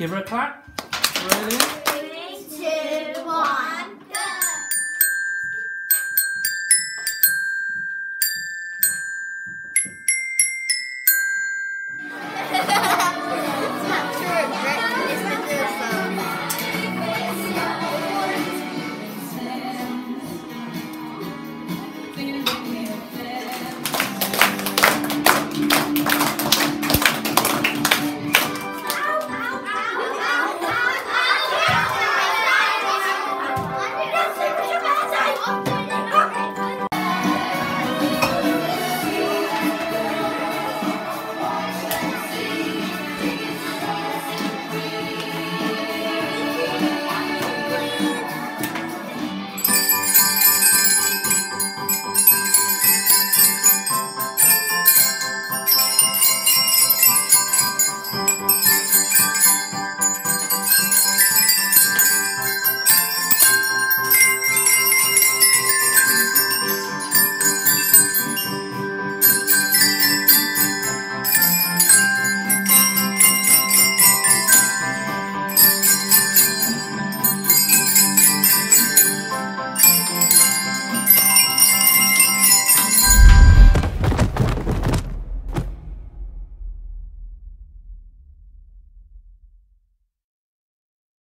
Give her a clap. Ready? Three, two, one.